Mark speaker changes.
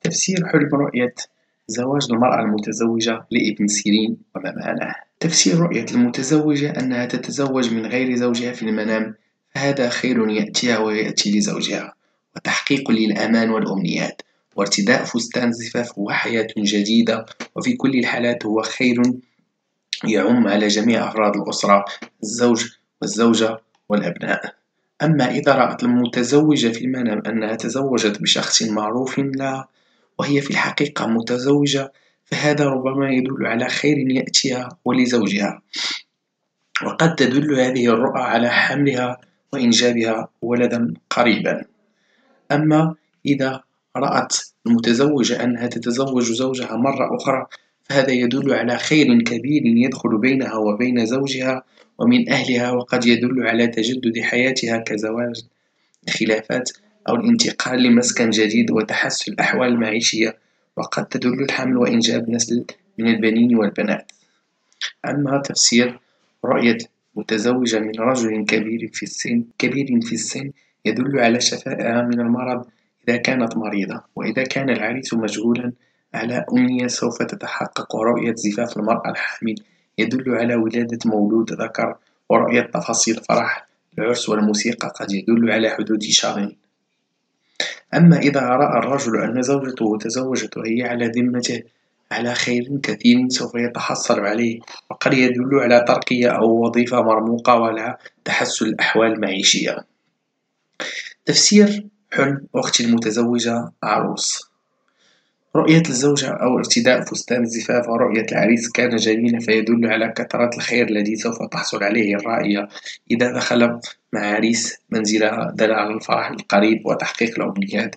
Speaker 1: تفسير حلم رؤية زواج المرأة المتزوجة لابن سيرين وما معناه تفسير رؤية المتزوجة أنها تتزوج من غير زوجها في المنام فهذا خير يأتيها ويأتي لزوجها. وتحقيق للأمان والأمنيات. وارتداء فستان زفاف وحياة جديدة وفي كل الحالات هو خير يعم على جميع أفراد الأسرة الزوج والزوجة والأبناء، أما إذا رأت المتزوجة في المنام أنها تزوجت بشخص معروف لها وهي في الحقيقة متزوجة فهذا ربما يدل على خير يأتيها ولزوجها، وقد تدل هذه الرؤى على حملها وإنجابها ولدا قريبا، أما إذا رأت المتزوجة أنها تتزوج زوجها مرة أخرى فهذا يدل على خير كبير يدخل بينها وبين زوجها ومن أهلها وقد يدل على تجدد حياتها كزواج خلافات أو الإنتقال لمسكن جديد وتحسن الأحوال المعيشية وقد تدل الحمل وإنجاب نسل من البنين والبنات، أما تفسير رؤية متزوجة من رجل كبير في السن كبير في السن يدل على شفائها من المرض إذا كانت مريضة. وإذا كان العريس مشغولا على أمنية سوف تتحقق ورؤية زفاف المرأة الحامل يدل على ولادة مولود ذكر ورؤية تفاصيل فرح العرس والموسيقى قد يدل على حدوث شغل، أما إذا رأى الرجل أن زوجته تزوجت وهي على ذمته على خير كثير سوف يتحصل عليه وقد يدل على ترقية أو وظيفة مرموقة ولا تحسن الأحوال المعيشية، تفسير حلم أختي المتزوجة عروس. رؤية الزوجة أو ارتداء فستان الزفاف ورؤية العريس كان جميلًا فيدل على كثرة الخير الذي سوف تحصل عليه الرائية إذا دخل مع عريس منزلها دل على الفرح القريب وتحقيق الأمنيات.